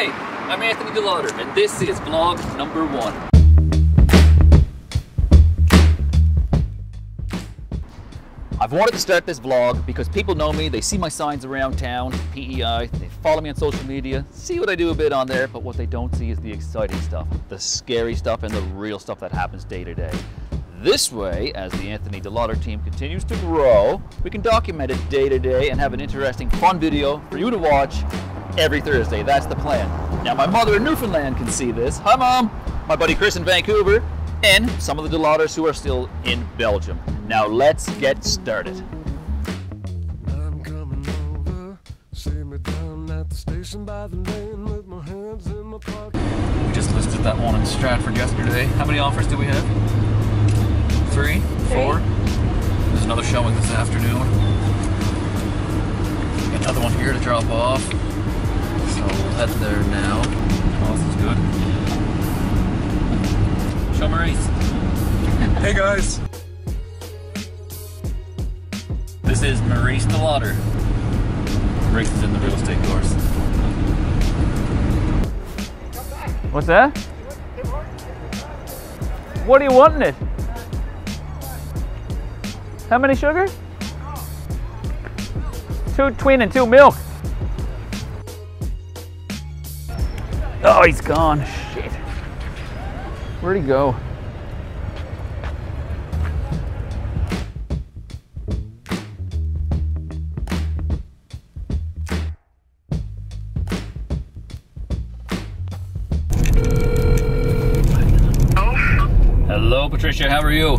Hey, I'm Anthony Delodder, and this is vlog number one. I've wanted to start this vlog because people know me, they see my signs around town, PEI, they follow me on social media, see what I do a bit on there, but what they don't see is the exciting stuff, the scary stuff, and the real stuff that happens day to day. This way, as the Anthony Delodder team continues to grow, we can document it day to day and have an interesting, fun video for you to watch every Thursday. That's the plan. Now, my mother in Newfoundland can see this. Hi, Mom. My buddy Chris in Vancouver, and some of the Delodders who are still in Belgium. Now, let's get started. I'm coming over. See me down at the station by the lane with my hands in my pocket. We just listed that one in Stratford yesterday. How many offers do we have? Three? Four? There's another showing this afternoon. Another one here to drop off. So we'll head there now. Oh, this is good. Show Maurice. Hey guys. This is Maurice Delodder. Maurice is in the real estate course. What's that? What are you wanting it? How many sugar? Two twin and two milk. Oh, he's gone. Shit. Where'd he go? Oh, Hello, Patricia. How are you?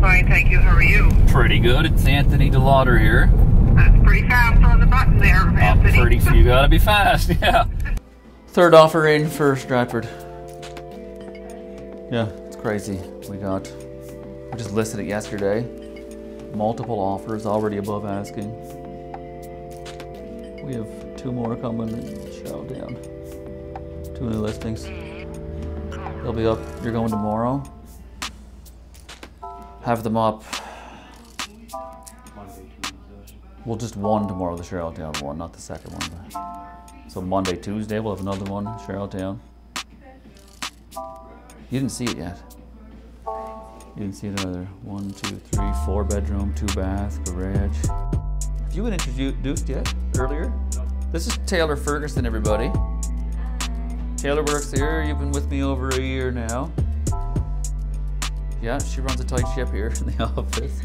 fine, thank you. How are you? Pretty good. It's Anthony Delodder here. That's pretty fast on the button there, I'm pretty. You gotta be fast. Yeah. Third offer in for Stratford. Yeah, it's crazy. We got. We just listed it yesterday. Multiple offers already above asking. We have two more coming in show down. Two new listings. They'll be up. You're going tomorrow. Have them up. We'll just one tomorrow, the Charlottetown one, not the second one. So Monday, Tuesday, we'll have another one, Charlottetown. You didn't see it yet. You didn't see it either. One, two, three, four bedroom, two bath, garage. Have you been introduced yet? Earlier? This is Taylor Ferguson, everybody. Taylor works here. You've been with me over a year now. Yeah, she runs a tight ship here in the office.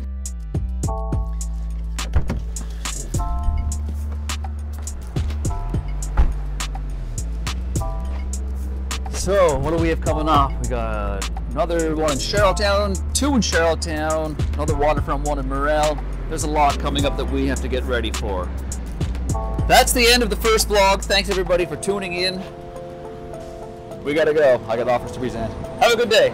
So, what do we have coming up? We got another one in Charlottetown, two in Charlottetown, another waterfront one in Morell. There's a lot coming up that we have to get ready for. That's the end of the first vlog. Thanks everybody for tuning in. We gotta go. I got offers to present. Have a good day.